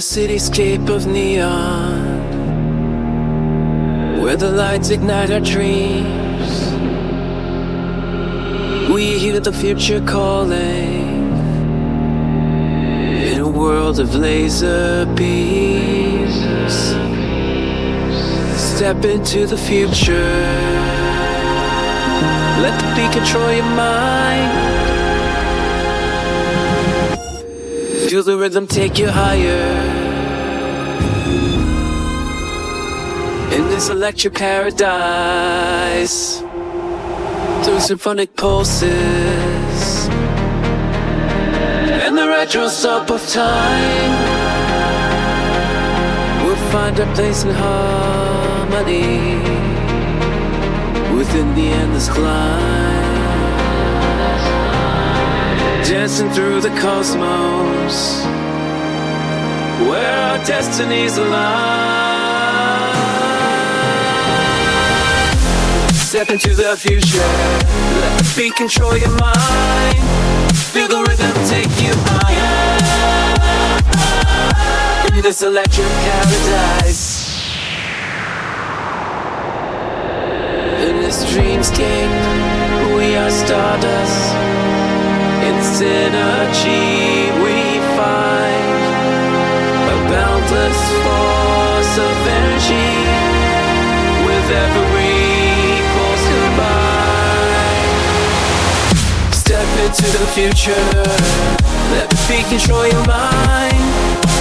cityscape of neon Where the lights ignite our dreams. We hear the future calling In a world of laser beams. Step into the future. Let the beat control your mind Feel the rhythm take you higher. In this electric paradise Through symphonic pulses In the retro soap of time We'll find our place in harmony Within the endless climb dancing through the cosmos where our destinies align. Step into the future, let the beat control your mind. Feel the rhythm take you higher in this electric paradise. In this dreamscape, we are stardust. It's energy we find. A boundless force of energy With every pulse combined. Step into the future. Let the beat control your mind